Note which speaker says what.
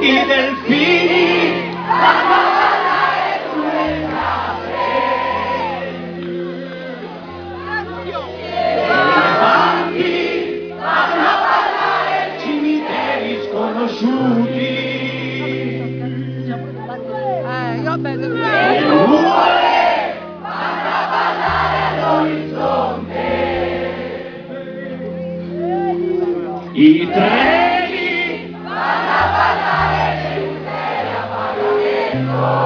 Speaker 1: i delfini vanno a ballare sulle case. Gli elefanti vanno a ballare in cimiteri sconosciuti. Le nuvole vanno a ballare all'orizzonte. I tre Senhor.